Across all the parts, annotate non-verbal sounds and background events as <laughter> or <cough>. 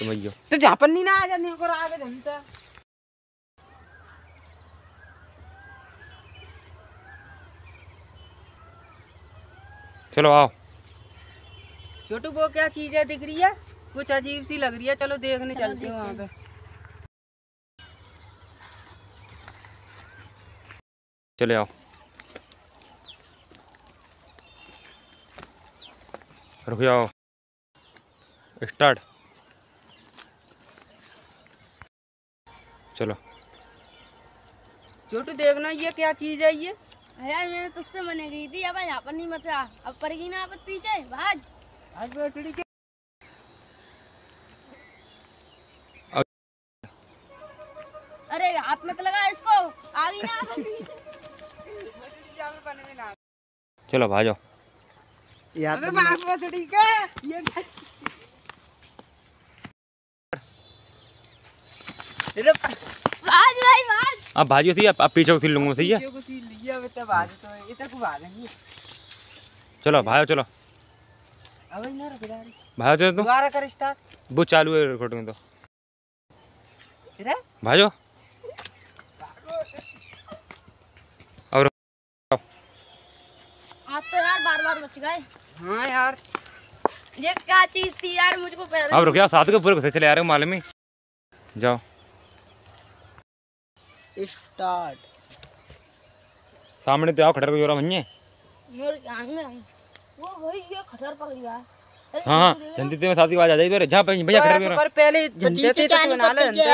आइयो तो झापन नहीं ना आ जाने को आगे जनता चलो आओ। छोटू वो क्या चीज़ है दिख रही है? कुछ अजीब सी लग रही है। चलो देखने चलो चलते हैं। वहाँ पे। चले आओ। रुक जाओ। स्टार्ट। चलो। छोटू देखना ये क्या चीज़ है ये? यार मैंने तुझसे मने गई थी अब यहाँ पर नहीं मत आ। अब पड़ेगी ना आप पीछे भाग। आज बैठड़ी के अरे हाथ मत लगा इसको आ गई ना <laughs> चलो भाजो अबे बाग बैठड़ी के ये भाग भाई भाग अब भाजियो थी अब पीछे को थी लूँगा सही है? को सील लिया बेटा बाज तो चलो भाजो चलो। अब ना रुक जा भाजो चलो तुम दोबारा कर स्टार्ट वो चालू है रिकॉर्डिंग तो। फिर भाजो। और आप तो यार बार बार बच गए। हाँ यार। ये क्या चीज़ थी यार मुझको पहले अब रुक साथ के पूरे घुसे चले आ रहे हो मालूम ही। जाओ। स्टार्ट। सामने तो आओ खटर को जोरा भैया मेरे कान में वो भाई ये खटर पक गया हाँ हाँ जल्दी तेरे साथ की आवाज़ आ जाएगी तो जहाँ पे भैया खटर जोरा। पर पहले झंडे थे तो बना ले झंडे।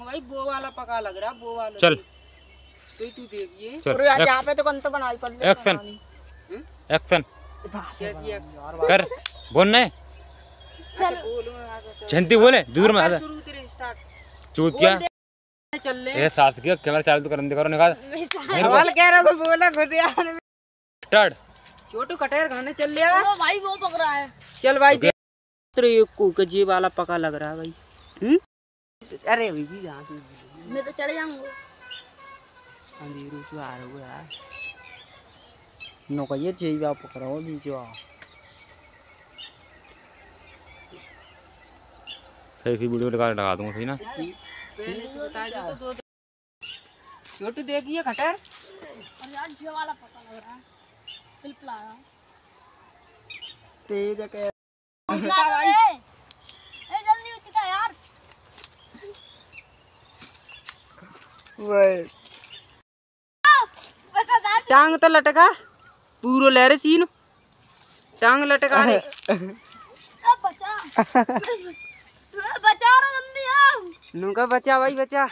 भाई वो वाला पका लग रहा वो वाला। चल। तो तू देखिए चल यहाँ पे तो कौन तो बनाई पर एक्शन एक्शन कर। बोलना। चल। झंती बोले दूर में आ जा। शुरू तेरे स्टार्ट चूतिया। चल ले ये साथ की कैमरा चालू तो करने दे करो निकाल सा- सवाल कह रहा हूँ बोला खुद यार स्टार्ट। छोटू कटेर खाने चल लिया वो भाई वो पक रहा है। चल भाई देख तेरे को के जी वाला पका लग रहा है भाई। हम्म? अरे अभी भी जहाँ से मैं तो चले जाऊँगा। अंधेरों से आ रहा हूँ यार। नो कहिए चाहिए आप पकड़ाओ बीचो सही सी वीडियो लगा लगा दूँगा सही ना? तो छोटू देखिए खटर और यार ये वाला पका लग रहा है पिलपला तेज के उचका दे ए जल्दी उचका यार वही टांग तो लटका पूरो ले रहे सीन। टांग लटका <laughs> बचा ए, बचा रहा जल्दी आओ नुका बचा भाई बचा।